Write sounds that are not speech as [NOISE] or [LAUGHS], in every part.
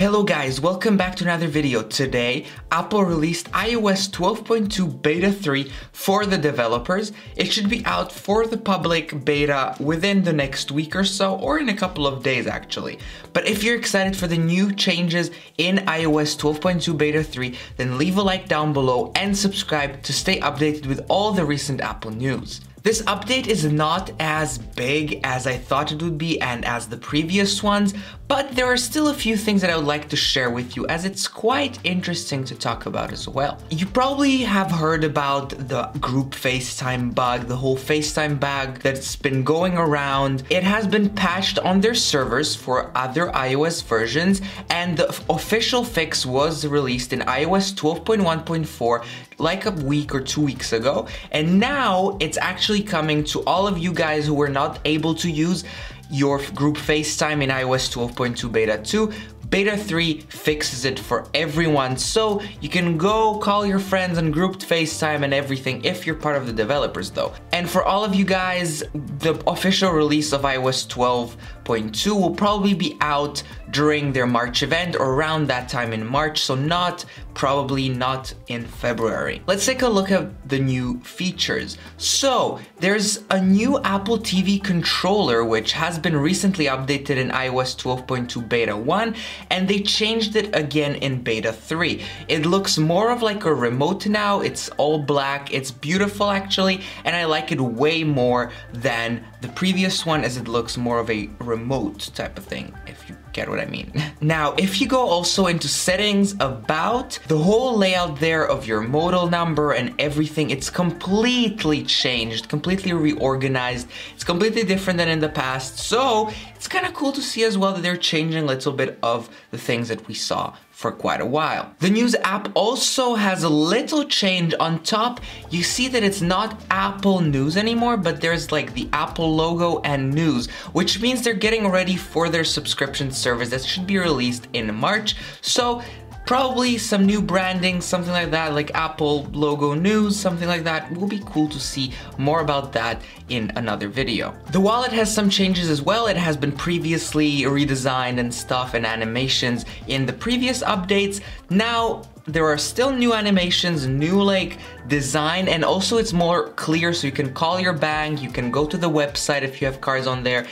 Hello guys, welcome back to another video. Today, Apple released iOS 12.2 Beta 3 for the developers. It should be out for the public beta within the next week or so, or in a couple of days actually. But if you're excited for the new changes in iOS 12.2 Beta 3, then leave a like down below and subscribe to stay updated with all the recent Apple news. This update is not as big as I thought it would be and as the previous ones, but there are still a few things that I would like to share with you as it's quite interesting to talk about as well. You probably have heard about the group FaceTime bug, the whole FaceTime bug that's been going around. It has been patched on their servers for other iOS versions and the official fix was released in iOS 12.1.4 like a week or two weeks ago and now it's actually coming to all of you guys who were not able to use your group FaceTime in iOS 12.2 Beta 2 Beta 3 fixes it for everyone, so you can go call your friends on grouped FaceTime and everything if you're part of the developers though. And for all of you guys, the official release of iOS 12.2 will probably be out during their March event or around that time in March, so not, probably not in February. Let's take a look at the new features. So, there's a new Apple TV controller which has been recently updated in iOS 12.2 Beta 1 and they changed it again in beta 3. It looks more of like a remote now, it's all black, it's beautiful actually, and I like it way more than the previous one as it looks more of a remote type of thing, if you get what I mean. [LAUGHS] now, if you go also into settings about the whole layout there of your model number and everything, it's completely changed, completely reorganized. It's completely different than in the past. So it's kind of cool to see as well that they're changing a little bit of the things that we saw for quite a while. The News app also has a little change on top. You see that it's not Apple News anymore, but there's like the Apple logo and News, which means they're getting ready for their subscription service that should be released in March. So Probably some new branding, something like that, like Apple logo news, something like that. Will be cool to see more about that in another video. The wallet has some changes as well. It has been previously redesigned and stuff and animations in the previous updates. Now there are still new animations, new like design, and also it's more clear so you can call your bank, you can go to the website if you have cards on there,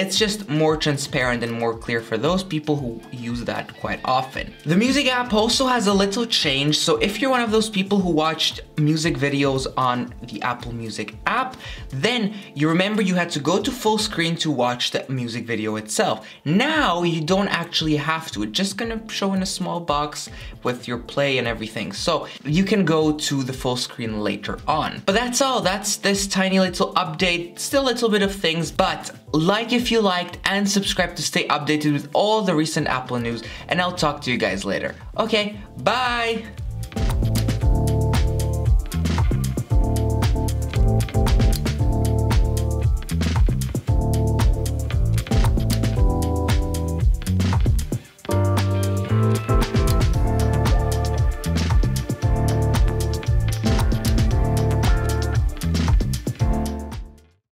it's just more transparent and more clear for those people who use that quite often. The music app also has a little change, so if you're one of those people who watched music videos on the Apple Music app, then you remember you had to go to full screen to watch the music video itself. Now you don't actually have to, it's just gonna show in a small box with your play and everything. So you can go to the full screen later on. But that's all, that's this tiny little update, still a little bit of things, but like if you liked and subscribe to stay updated with all the recent Apple news and I'll talk to you guys later. Okay, bye!